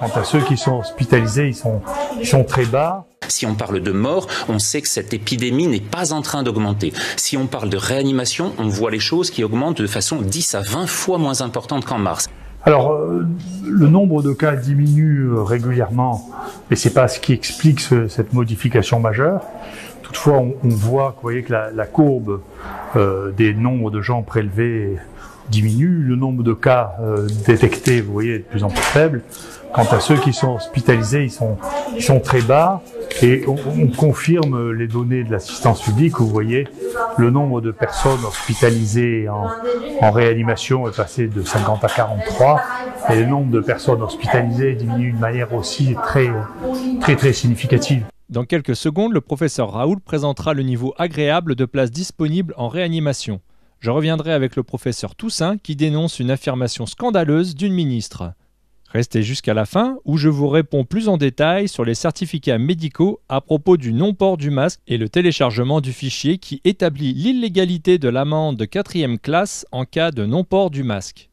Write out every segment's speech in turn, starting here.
Quant à ceux qui sont hospitalisés, ils sont, ils sont très bas. Si on parle de mort, on sait que cette épidémie n'est pas en train d'augmenter. Si on parle de réanimation, on voit les choses qui augmentent de façon 10 à 20 fois moins importante qu'en mars. Alors, euh, le nombre de cas diminue euh, régulièrement, mais c'est pas ce qui explique ce, cette modification majeure. Toutefois, on, on voit, vous voyez que la, la courbe euh, des nombres de gens prélevés diminue, le nombre de cas euh, détectés, vous voyez, est de plus en plus faible. Quant à ceux qui sont hospitalisés, ils sont, très bas. Et on, on confirme les données de l'assistance publique. Vous voyez, le nombre de personnes hospitalisées en, réanimation est passé de 50 à 43. Et le nombre de personnes hospitalisées diminue de manière aussi très significative. Dans quelques secondes, le professeur Raoul présentera le niveau agréable de places disponibles en réanimation. Je reviendrai avec le professeur Toussaint qui dénonce une affirmation scandaleuse d'une ministre. Restez jusqu'à la fin où je vous réponds plus en détail sur les certificats médicaux à propos du non-port du masque et le téléchargement du fichier qui établit l'illégalité de l'amende de quatrième classe en cas de non-port du masque.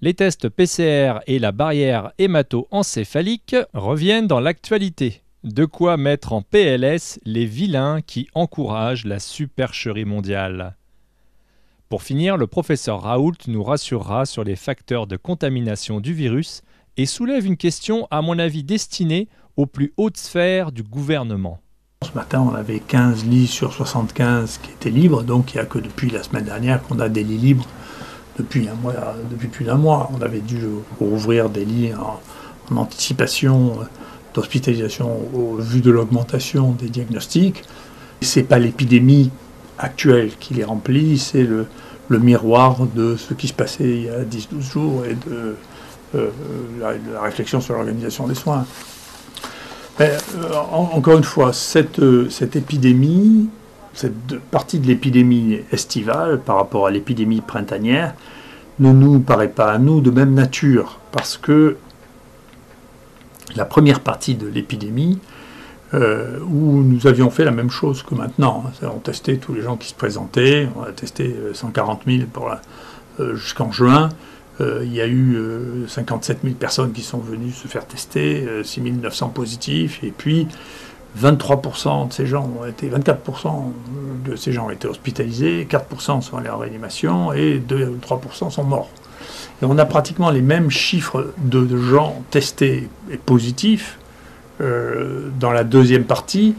Les tests PCR et la barrière hémato-encéphalique reviennent dans l'actualité. De quoi mettre en PLS les vilains qui encouragent la supercherie mondiale. Pour finir, le professeur Raoult nous rassurera sur les facteurs de contamination du virus et soulève une question, à mon avis, destinée aux plus hautes sphères du gouvernement. Ce matin, on avait 15 lits sur 75 qui étaient libres, donc il n'y a que depuis la semaine dernière qu'on a des lits libres depuis, un mois, depuis plus d'un mois. On avait dû rouvrir des lits en, en anticipation d'hospitalisation au vu de l'augmentation des diagnostics. Ce n'est pas l'épidémie actuelle qui les remplit, c'est le, miroir de ce qui se passait il y a 10-12 jours et de euh, la, la, réflexion sur l'organisation des soins. Euh, en, encore une fois, cette, euh, cette épidémie, cette partie de l'épidémie estivale par rapport à l'épidémie printanière, ne nous paraît pas à nous de même nature, parce que la première partie de l'épidémie, euh, où nous avions fait la même chose que maintenant. On testait tous les gens qui se présentaient, on a testé 140 000 euh, jusqu'en juin. Euh, il y a eu 57 000 personnes qui sont venues se faire tester, 6 900 positifs, et puis 23% de ces gens ont été, 24% de ces gens ont été hospitalisés, 4% sont allés en réanimation et 2-3% sont morts. Et on a pratiquement les mêmes chiffres de gens testés et positifs euh, dans la deuxième partie,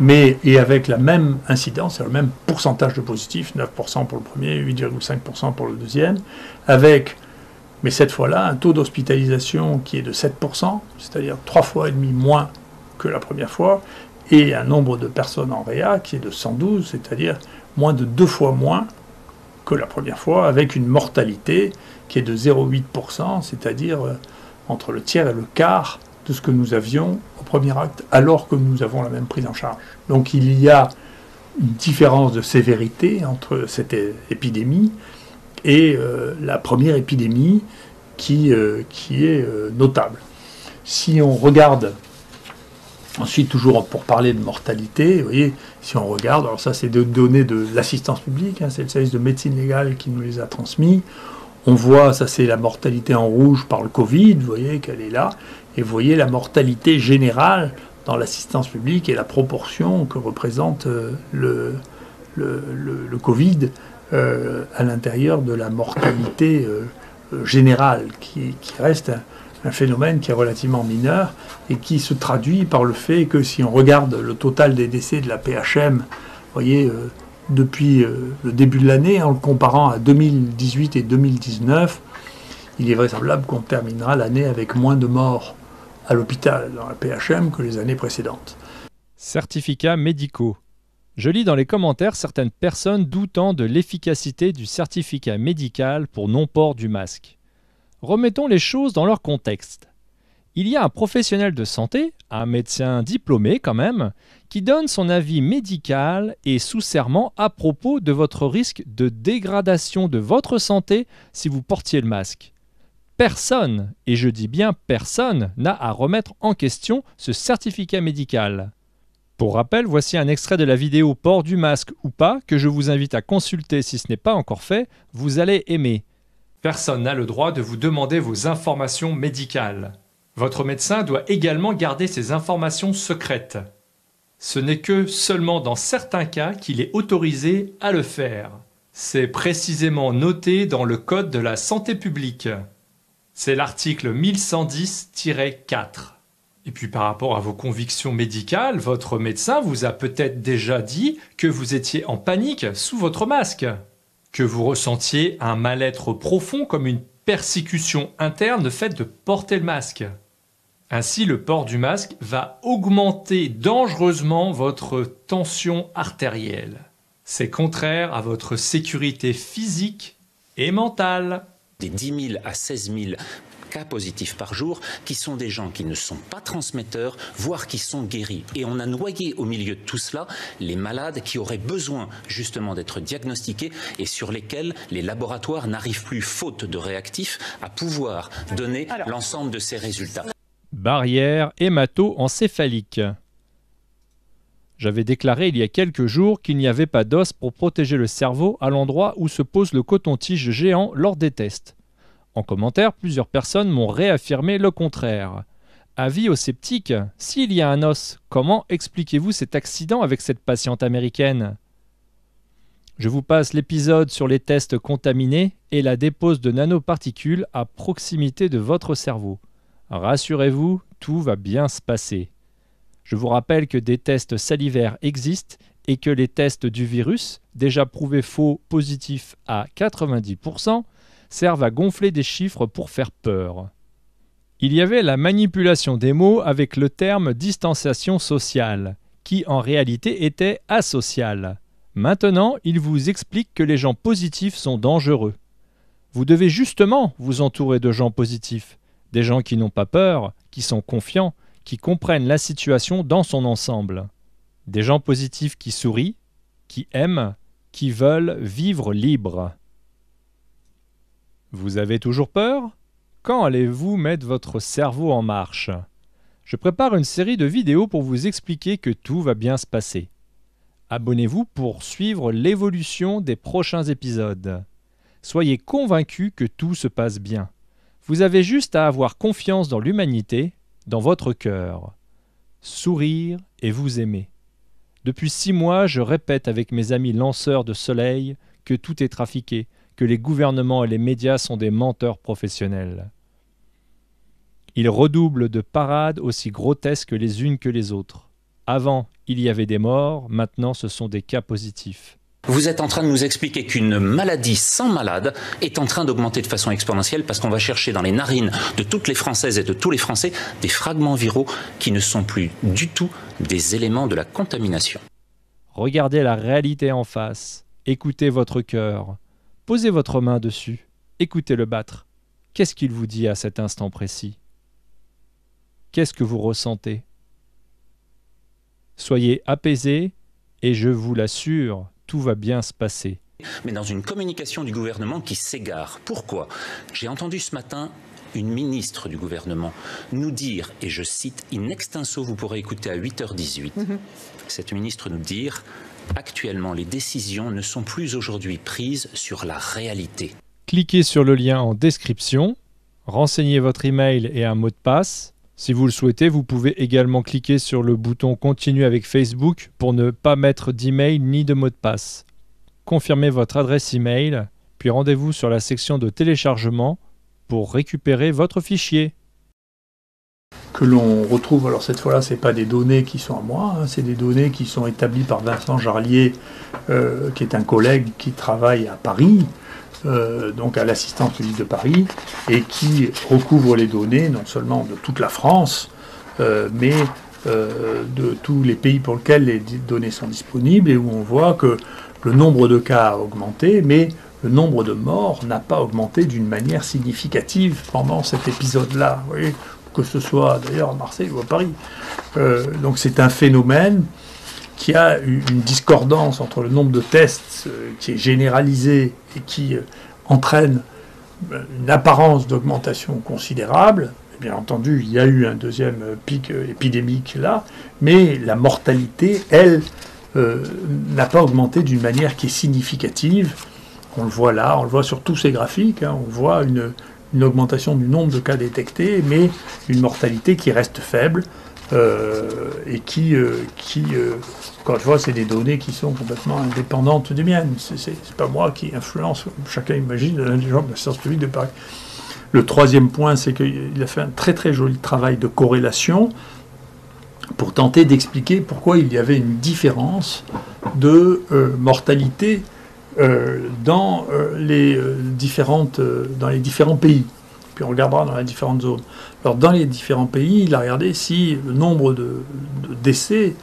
mais et avec la même incidence, le même pourcentage de positifs, 9% pour le premier, 8,5% pour le deuxième, avec, mais cette fois-là, un taux d'hospitalisation qui est de 7%, c'est-à-dire trois fois et demi moins que la première fois, et un nombre de personnes en réa qui est de 112, c'est-à-dire moins de deux fois moins que la première fois, avec une mortalité qui est de 0,8%, c'est-à-dire euh, entre le tiers et le quart de ce que nous avions au premier acte, alors que nous avons la même prise en charge. Donc il y a une différence de sévérité entre cette épidémie et euh, la première épidémie qui, euh, qui est euh, notable. Si on regarde, ensuite toujours pour parler de mortalité, vous voyez, si on regarde, alors ça c'est des données de l'assistance publique, hein, c'est le service de médecine légale qui nous les a transmis, on voit, ça c'est la mortalité en rouge par le Covid, vous voyez qu'elle est là, et vous voyez la mortalité générale dans l'assistance publique et la proportion que représente euh, le, Covid euh, à l'intérieur de la mortalité euh, générale, qui, reste un, phénomène qui est relativement mineur et qui se traduit par le fait que si on regarde le total des décès de la PHM, vous voyez, depuis euh, le début de l'année, en le comparant à 2018 et 2019, il est vraisemblable qu'on terminera l'année avec moins de morts à l'hôpital dans la PHM que les années précédentes. Certificats médicaux. Je lis dans les commentaires certaines personnes doutant de l'efficacité du certificat médical pour non-port du masque. Remettons les choses dans leur contexte. Il y a un professionnel de santé, un médecin diplômé quand même, qui donne son avis médical et sous serment à propos de votre risque de dégradation de votre santé si vous portiez le masque. Personne, et je dis bien personne, n'a à remettre en question ce certificat médical. Pour rappel, voici un extrait de la vidéo Port du masque ou pas que je vous invite à consulter si ce n'est pas encore fait, vous allez aimer. Personne n'a le droit de vous demander vos informations médicales. Votre médecin doit également garder ces informations secrètes. Ce n'est que seulement dans certains cas qu'il est autorisé à le faire. C'est précisément noté dans le Code de la santé publique. C'est l'article 1110-4. Et puis par rapport à vos convictions médicales, votre médecin vous a peut-être déjà dit que vous étiez en panique sous votre masque, que vous ressentiez un mal-être profond comme une persécution interne de fait de porter le masque. Ainsi, le port du masque va augmenter dangereusement votre tension artérielle. C'est contraire à votre sécurité physique et mentale. Des 10 000 à 16 000 cas positifs par jour, qui sont des gens qui ne sont pas transmetteurs, voire qui sont guéris. Et on a noyé au milieu de tout cela les malades qui auraient besoin justement d'être diagnostiqués et sur lesquels les laboratoires n'arrivent plus, faute de réactifs, à pouvoir donner l'ensemble de ces résultats. Barrière hémato-encéphalique. J'avais déclaré il y a quelques jours qu'il n'y avait pas d'os pour protéger le cerveau à l'endroit où se pose le coton-tige géant lors des tests. En commentaire, plusieurs personnes m'ont réaffirmé le contraire. Avis aux sceptiques, s'il y a un os, comment expliquez-vous cet accident avec cette patiente américaine? Je vous passe l'épisode sur les tests contaminés et la dépose de nanoparticules à proximité de votre cerveau. Rassurez-vous, tout va bien se passer. Je vous rappelle que des tests salivaires existent et que les tests du virus, déjà prouvés faux positifs à 90%, servent à gonfler des chiffres pour faire peur. Il y avait la manipulation des mots avec le terme distanciation sociale, qui en réalité était asocial. Maintenant, il vous explique que les gens positifs sont dangereux. Vous devez justement vous entourer de gens positifs, des gens qui n'ont pas peur, qui sont confiants, qui comprennent la situation dans son ensemble. Des gens positifs qui sourient, qui aiment, qui veulent vivre libres. Vous avez toujours peur? Quand allez-vous mettre votre cerveau en marche? Je prépare une série de vidéos pour vous expliquer que tout va bien se passer. Abonnez-vous pour suivre l'évolution des prochains épisodes. Soyez convaincus que tout se passe bien. Vous avez juste à avoir confiance dans l'humanité, dans votre cœur. Sourire et vous aimer. Depuis six mois, je répète avec mes amis lanceurs de soleil que tout est trafiqué, que les gouvernements et les médias sont des menteurs professionnels. Ils redoublent de parades aussi grotesques les unes que les autres. Avant, il y avait des morts, maintenant ce sont des cas positifs. Vous êtes en train de nous expliquer qu'une maladie sans malade est en train d'augmenter de façon exponentielle parce qu'on va chercher dans les narines de toutes les Françaises et de tous les Français des fragments viraux qui ne sont plus du tout des éléments de la contamination. Regardez la réalité en face, écoutez votre cœur, Posez votre main dessus, écoutez-le battre. Qu'est-ce qu'il vous dit à cet instant précis? Qu'est-ce que vous ressentez? Soyez apaisé et je vous l'assure, tout va bien se passer. Mais dans une communication du gouvernement qui s'égare. Pourquoi? J'ai entendu ce matin une ministre du gouvernement nous dire, et je cite in extenso, vous pourrez écouter à 8h18, mhm. cette ministre nous dire Actuellement, les décisions ne sont plus aujourd'hui prises sur la réalité. Cliquez sur le lien en description, renseignez votre email et un mot de passe. Si vous le souhaitez, vous pouvez également cliquer sur le bouton Continue avec Facebook pour ne pas mettre d'email ni de mot de passe. Confirmez votre adresse email, puis rendez-vous sur la section de téléchargement pour récupérer votre fichier que l'on retrouve, alors cette fois-là, ce n'est pas des données qui sont à moi, hein, c'est des données qui sont établies par Vincent Jarlier, euh, qui est un collègue qui travaille à Paris, euh, donc à l'assistance publique de Paris, et qui recouvre les données non seulement de toute la France, euh, mais de tous les pays pour lesquels les données sont disponibles, et où on voit que le nombre de cas a augmenté, mais le nombre de morts n'a pas augmenté d'une manière significative pendant cet épisode-là que ce soit d'ailleurs à Marseille ou à Paris. Euh, donc c'est un phénomène qui a une discordance entre le nombre de tests euh, qui est généralisé et qui euh, entraîne une apparence d'augmentation considérable. Bien entendu, il y a eu un deuxième pic épidémique là, mais la mortalité, elle, n'a pas augmenté d'une manière qui est significative. On le voit là, on le voit sur tous ces graphiques, hein. on voit une, une augmentation du nombre de cas détectés, mais une mortalité qui reste faible euh, et qui, euh, quand je vois, c'est des données qui sont complètement indépendantes des miennes. C'est pas moi qui influence, chacun imagine, l'intelligence de la science publique de Paris. Le troisième point, c'est qu'il a fait un très très joli travail de corrélation pour tenter d'expliquer pourquoi il y avait une différence de mortalité euh, dans, euh, les, euh, différentes, dans les différents pays. Puis on regardera dans les différentes zones. Alors dans les différents pays, il a regardé si le nombre de, décès,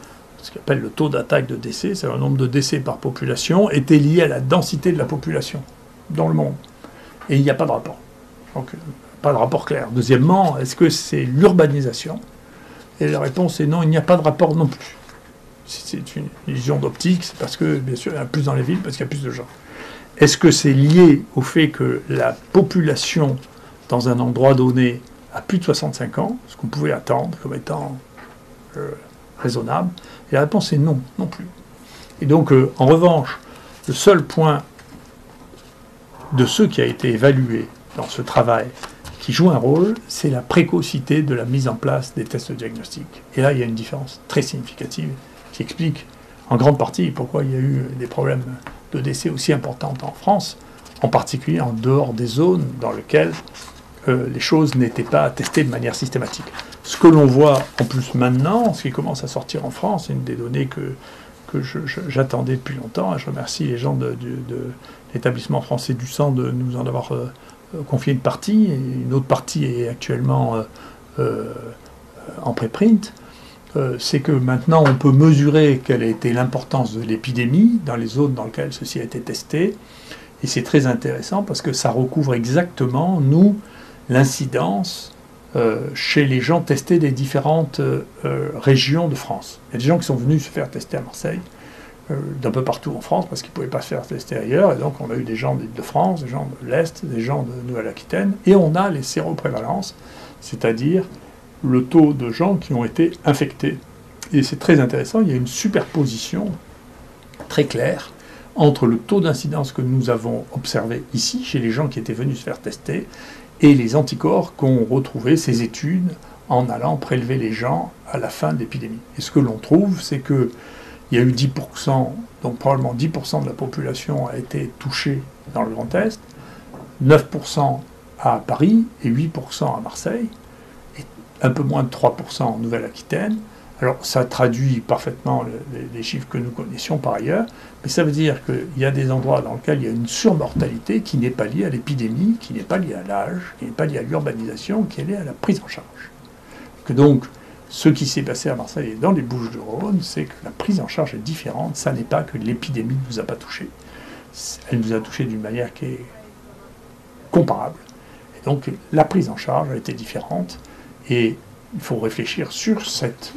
ce qu'il appelle le taux d'attaque de décès, c'est le nombre de décès par population, était lié à la densité de la population dans le monde. Et il n'y a pas de rapport. Donc pas de rapport clair. Deuxièmement, est-ce que c'est l'urbanisation? Et la réponse est non, il n'y a pas de rapport non plus c'est une illusion d'optique, c'est parce que, bien sûr, il y en a plus dans les villes parce qu'il y a plus de gens. Est-ce que c'est lié au fait que la population dans un endroit donné a plus de 65 ans, ce qu'on pouvait attendre comme étant euh, raisonnable Et la réponse est non, non plus. Et donc, euh, en revanche, le seul point de ce qui a été évalué dans ce travail qui joue un rôle, c'est la précocité de la mise en place des tests diagnostiques. Et là, il y a une différence très significative qui explique en grande partie pourquoi il y a eu des problèmes de décès aussi importants en France, en particulier en dehors des zones dans lesquelles euh, les choses n'étaient pas testées de manière systématique. Ce que l'on voit en plus maintenant, ce qui commence à sortir en France, c'est une des données que, que j'attendais depuis longtemps. Je remercie les gens de, l'établissement français du sang de nous en avoir euh, confié une partie. Et une autre partie est actuellement euh, en préprint. Euh, c'est que maintenant on peut mesurer quelle a été l'importance de l'épidémie dans les zones dans lesquelles ceci a été testé. Et c'est très intéressant parce que ça recouvre exactement, nous, l'incidence euh, chez les gens testés des différentes euh, régions de France. Il y a des gens qui sont venus se faire tester à Marseille, d'un peu partout en France, parce qu'ils ne pouvaient pas se faire tester ailleurs. Et donc on a eu des gens d'Île-de-France, des gens de l'Est, des gens de Nouvelle-Aquitaine. Et on a les séroprévalences, c'est-à-dire le taux de gens qui ont été infectés. Et c'est très intéressant, il y a une superposition très claire entre le taux d'incidence que nous avons observé ici chez les gens qui étaient venus se faire tester et les anticorps qu'ont retrouvé ces études en allant prélever les gens à la fin de l'épidémie. Et ce que l'on trouve, c'est qu'il y a eu 10%, donc probablement 10% de la population a été touchée dans le Grand Est, 9% à Paris et 8% à Marseille un peu moins de 3% en Nouvelle-Aquitaine. Alors ça traduit parfaitement les, chiffres que nous connaissions par ailleurs, mais ça veut dire qu'il y a des endroits dans lesquels il y a une surmortalité qui n'est pas liée à l'épidémie, qui n'est pas liée à l'âge, qui n'est pas liée à l'urbanisation, qui est liée à la prise en charge. Que donc, ce qui s'est passé à Marseille et dans les Bouches-de-Rhône, c'est que la prise en charge est différente. Ça n'est pas que l'épidémie ne nous a pas touchés. Elle nous a touchés d'une manière qui est comparable. Et donc, la prise en charge a été différente. Et il faut réfléchir sur, cette,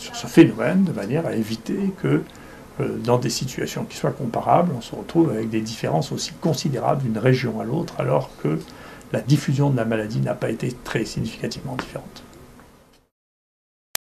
sur ce phénomène de manière à éviter que euh, dans des situations qui soient comparables, on se retrouve avec des différences aussi considérables d'une région à l'autre, alors que la diffusion de la maladie n'a pas été très significativement différente.